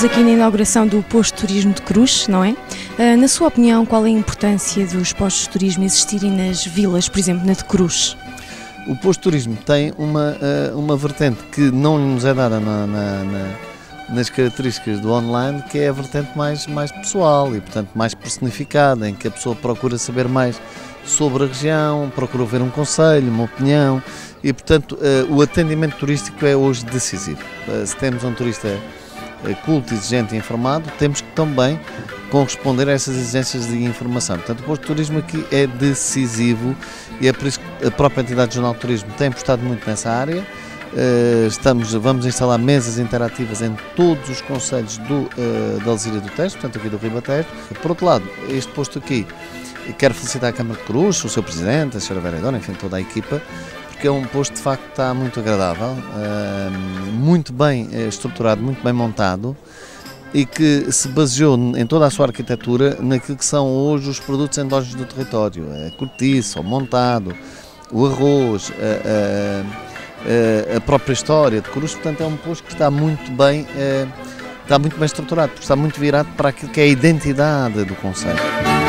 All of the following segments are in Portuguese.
Estamos aqui na inauguração do posto de turismo de Cruz, não é? Ah, na sua opinião, qual é a importância dos postos de turismo existirem nas vilas, por exemplo, na de Cruz? O posto de turismo tem uma, ah, uma vertente que não nos é dada na, na, na, nas características do online, que é a vertente mais, mais pessoal e, portanto, mais personificada, em que a pessoa procura saber mais sobre a região, procura ver um conselho, uma opinião e, portanto, uh, o atendimento turístico é hoje decisivo. Se temos um turista culto, exigente e informado, temos que também corresponder a essas exigências de informação. Portanto, o posto de turismo aqui é decisivo e é por isso que a própria entidade Jornal de Turismo tem apostado muito nessa área. Estamos, vamos instalar mesas interativas em todos os conselhos do, da Alzira do Tejo, portanto aqui do Ribatejo. Por outro lado, este posto aqui, quero felicitar a Câmara de Cruz, o seu Presidente, a Sra. Vereadora, enfim, toda a equipa, porque é um posto de facto que está muito agradável, muito bem eh, estruturado, muito bem montado e que se baseou em toda a sua arquitetura naquilo que são hoje os produtos endógenos do território, a cortiça, o montado, o arroz, a, a, a, própria história de Cruz, portanto é um posto que está muito bem, eh, está muito bem estruturado, porque está muito virado para aquilo que é a identidade do Conselho.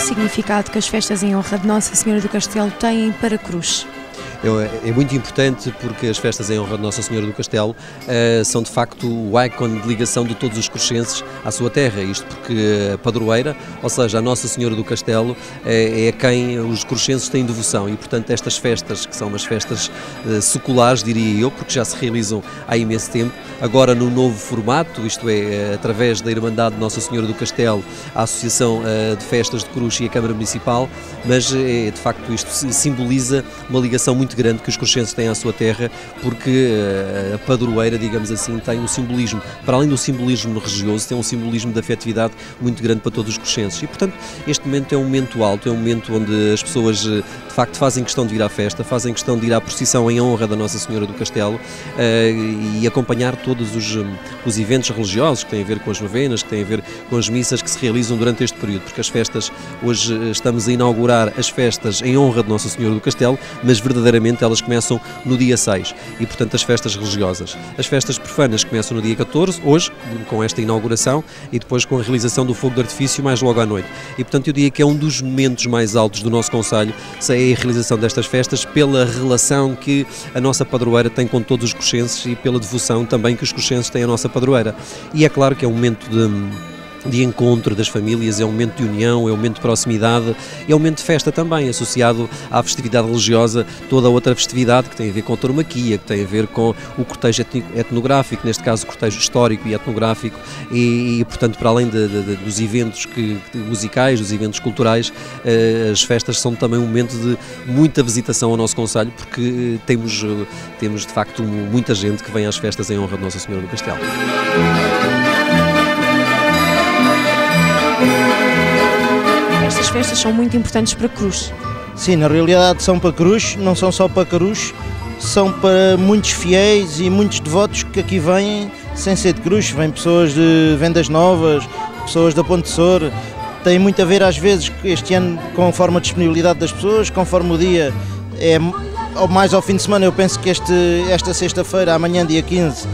Significado que as festas em honra de Nossa Senhora do Castelo têm para Cruz? É, é muito importante porque as festas em honra de Nossa Senhora do Castelo uh, são de facto o ícone de ligação de todos os crescenses à sua terra. Isto porque a padroeira, ou seja, a Nossa Senhora do Castelo, é, é a quem os crescenses têm devoção e, portanto, estas festas, que são umas festas uh, seculares, diria eu, porque já se realizam há imenso tempo, agora no novo formato, isto é, através da Irmandade de Nossa Senhora do Castelo, a Associação uh, de Festas de Cruz e a Câmara Municipal, mas de facto isto simboliza uma ligação muito muito grande que os crescenses têm à sua terra, porque eh, a padroeira, digamos assim, tem um simbolismo, para além do simbolismo religioso, tem um simbolismo de afetividade muito grande para todos os crescenses. E, portanto, este momento é um momento alto, é um momento onde as pessoas, eh, de facto, fazem questão de ir à festa, fazem questão de ir à procissão em honra da Nossa Senhora do Castelo eh, e acompanhar todos os, os eventos religiosos que têm a ver com as novenas, que têm a ver com as missas que se realizam durante este período, porque as festas, hoje estamos a inaugurar as festas em honra de Nossa Senhora do Castelo, mas verdadeiramente elas começam no dia 6 e, portanto, as festas religiosas. As festas profanas começam no dia 14, hoje, com esta inauguração, e depois com a realização do fogo de artifício mais logo à noite. E, portanto, eu diria que é um dos momentos mais altos do nosso Conselho, é a realização destas festas, pela relação que a nossa padroeira tem com todos os coxenses e pela devoção também que os coxenses têm à nossa padroeira. E é claro que é um momento de de encontro das famílias, é um momento de união, é um momento de proximidade, é um momento de festa também, associado à festividade religiosa, toda a outra festividade que tem a ver com a tauromaquia, que tem a ver com o cortejo etnográfico, neste caso o cortejo histórico e etnográfico, e, e portanto, para além de, de, dos eventos que, musicais, dos eventos culturais, eh, as festas são também um momento de muita visitação ao nosso Conselho, porque eh, temos, eh, temos de facto muita gente que vem às festas em honra de Nossa Senhora do Castelo. Estas festas são muito importantes para Cruz. Sim, na realidade são para Cruz, não são só para Cruz, são para muitos fiéis e muitos devotos que aqui vêm sem ser de Cruz. Vêm pessoas de vendas novas, pessoas da Ponte Sor. Tem muito a ver às vezes este ano conforme a disponibilidade das pessoas, conforme o dia é mais ao fim de semana. Eu penso que este, esta sexta-feira, amanhã, dia 15,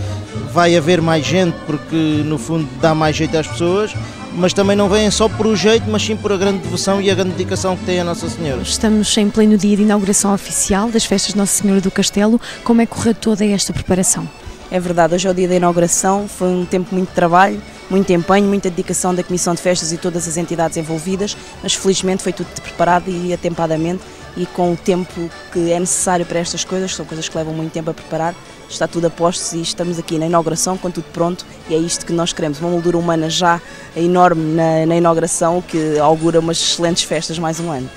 vai haver mais gente porque no fundo dá mais jeito às pessoas mas também não vêm só por o jeito, mas sim por a grande devoção e a grande dedicação que tem a Nossa Senhora. Estamos em pleno dia de inauguração oficial das festas de Nossa Senhora do Castelo. Como é que correu toda esta preparação? É verdade, hoje é o dia da inauguração, foi um tempo muito de trabalho, muito empenho, muita dedicação da Comissão de Festas e todas as entidades envolvidas, mas felizmente foi tudo preparado e atempadamente e com o tempo que é necessário para estas coisas, são coisas que levam muito tempo a preparar, está tudo a postos e estamos aqui na inauguração com tudo pronto e é isto que nós queremos, uma moldura humana já enorme na, na inauguração que augura umas excelentes festas mais um ano.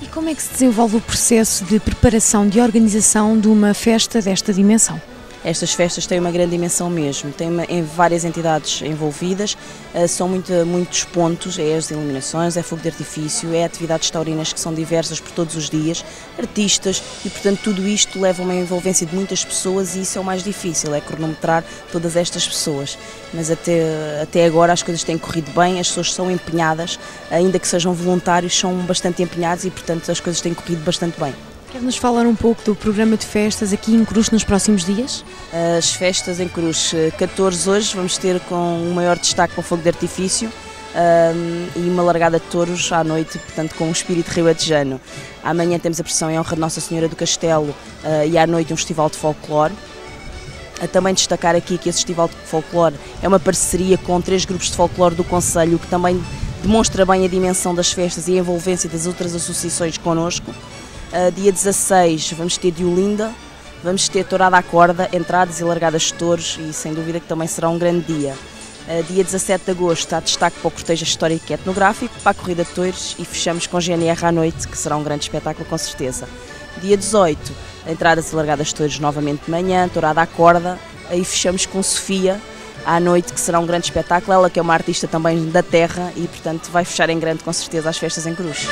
E como é que se desenvolve o processo de preparação, de organização de uma festa desta dimensão? Estas festas têm uma grande dimensão mesmo, tem uma, em várias entidades envolvidas, uh, são muito, muitos pontos, é as iluminações, é fogo de artifício, é atividades taurinas que são diversas por todos os dias, artistas e portanto tudo isto leva a uma envolvência de muitas pessoas e isso é o mais difícil, é cronometrar todas estas pessoas. Mas até, até agora as coisas têm corrido bem, as pessoas são empenhadas, ainda que sejam voluntários, são bastante empenhados e portanto as coisas têm corrido bastante bem. Quer-nos falar um pouco do programa de festas aqui em Cruz nos próximos dias? As festas em Cruz, 14 hoje, vamos ter com um maior destaque para o fogo de artifício um, e uma largada de touros à noite, portanto com o espírito rio-atejano. Amanhã temos a pressão em honra de Nossa Senhora do Castelo uh, e à noite um festival de folclore. A também destacar aqui que esse festival de folclore é uma parceria com três grupos de folclore do Conselho, que também demonstra bem a dimensão das festas e a envolvência das outras associações connosco. Uh, dia 16 vamos ter de Olinda, vamos ter tourada à corda, entradas e largadas de touros e sem dúvida que também será um grande dia. Uh, dia 17 de agosto há destaque para o cortejo histórico e etnográfico, para a corrida de touros e fechamos com GNR à noite, que será um grande espetáculo com certeza. Dia 18, entradas e largadas de touros novamente de manhã, tourada à corda, aí fechamos com Sofia, à noite, que será um grande espetáculo. Ela que é uma artista também da terra e, portanto, vai fechar em grande com certeza as festas em Cruz.